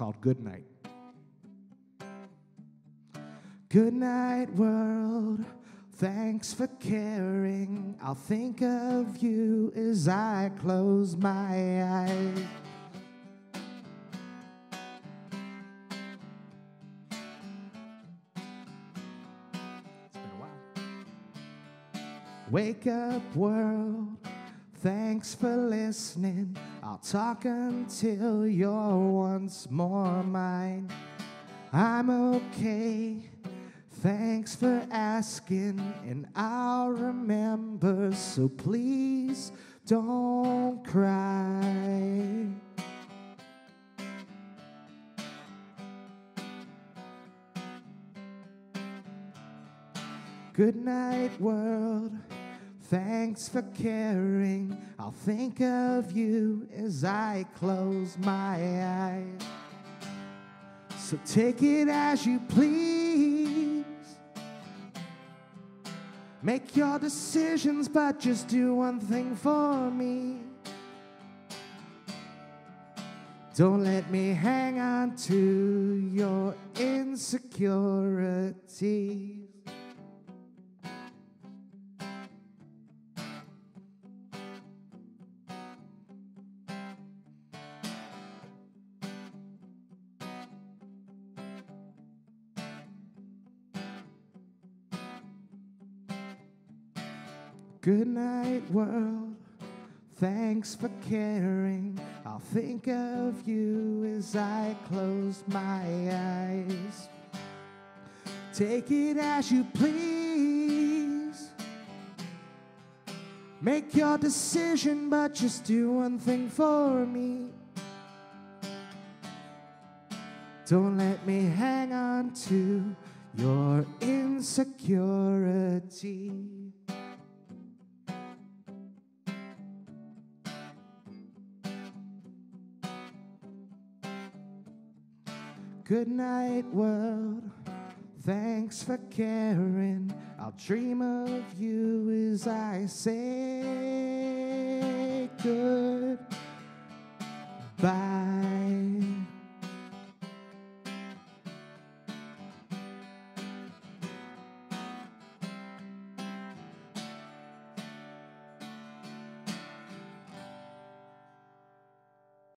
called Good Night. Good night, world. Thanks for caring. I'll think of you as I close my eyes. Wake up, world. Thanks for listening. I'll talk until you're once more mine. I'm okay. Thanks for asking, and I'll remember. So please don't cry. Good night, world. Thanks for caring. I'll think of you as I close my eyes. So take it as you please. Make your decisions, but just do one thing for me. Don't let me hang on to your insecurities. Good night, world. Thanks for caring. I'll think of you as I close my eyes. Take it as you please. Make your decision, but just do one thing for me. Don't let me hang on to your insecurity. Good night, world. Thanks for caring. I'll dream of you as I say goodbye.